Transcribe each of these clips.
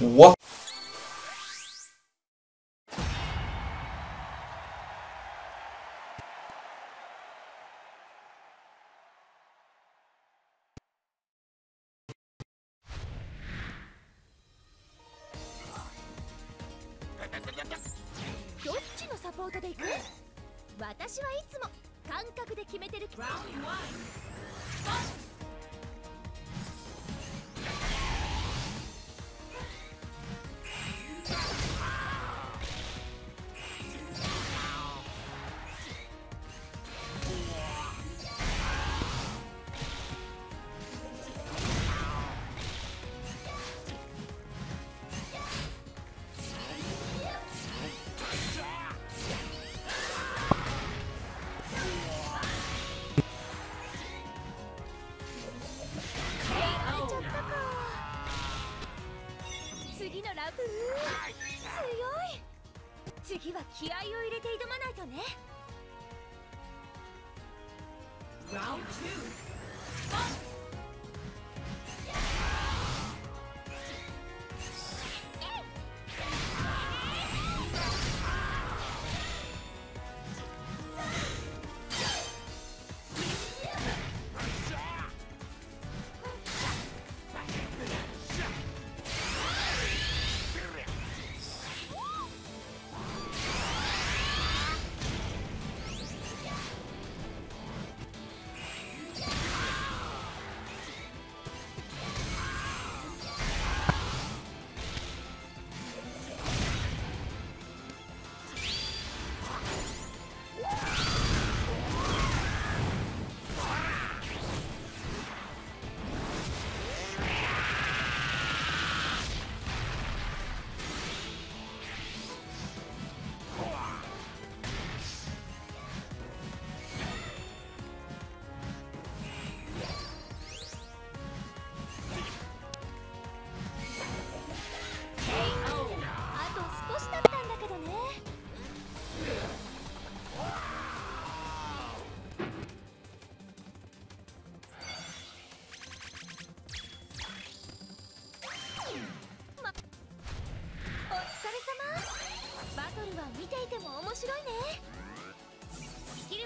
どっちのサポートで行く？私はいつも感覚で決めてる。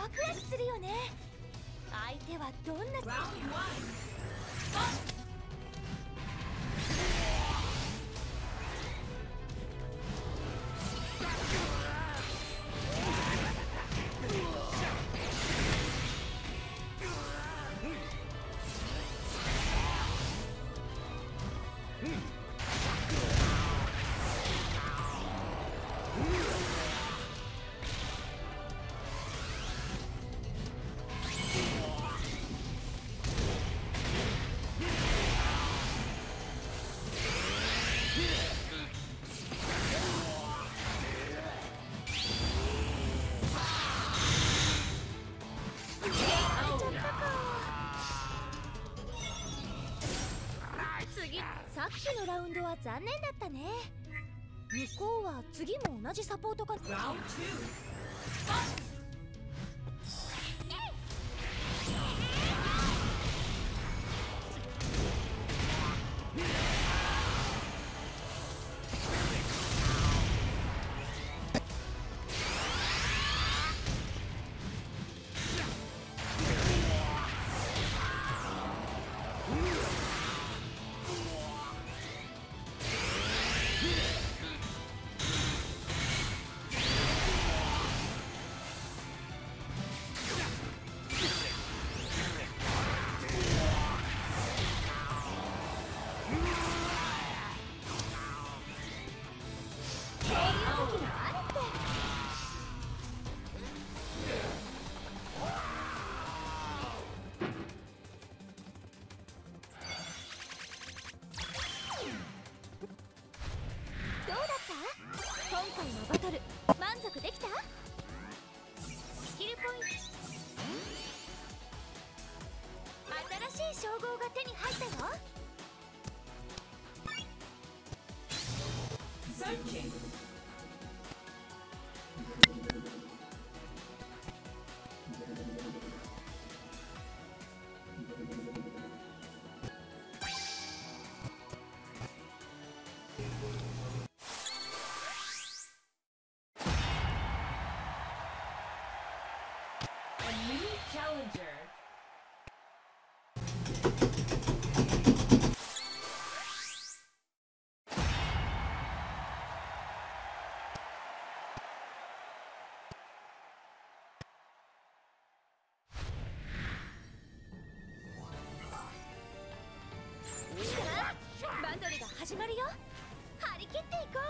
ポイントを割り新しい称号が手きのラウンドは残念だったね。向こうは次も同じサポートがラウンド2っていこう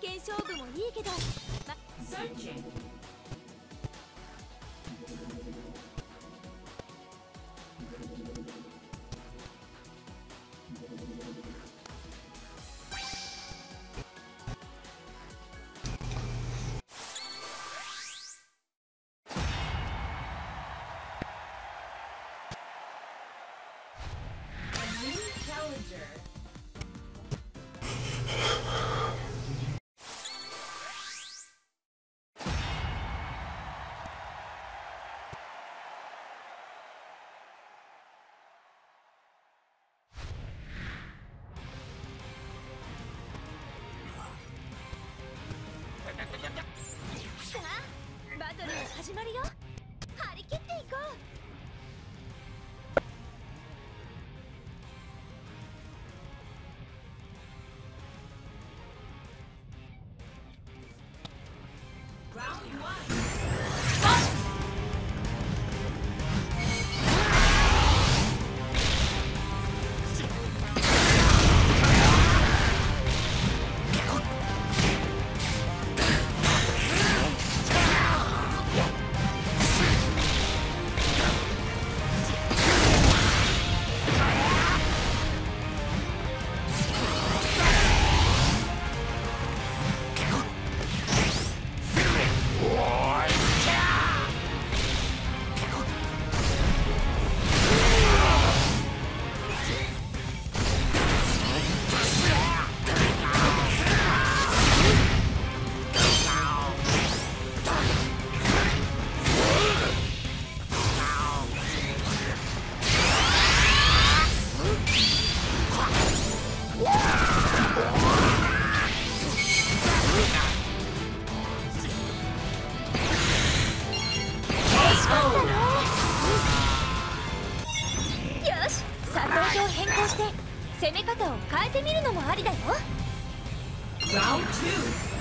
剣勝負もいいけど、ま、One. Round two.